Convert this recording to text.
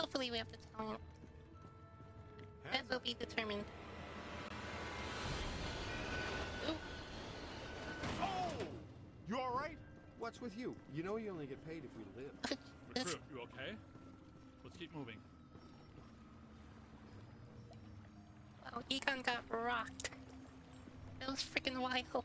Hopefully we have the talent. That will be determined. Ooh, Oh! You alright? What's with you? You know you only get paid if we live. Recruit, you okay? Let's keep moving. Oh, Egon got rocked. That was freaking wild.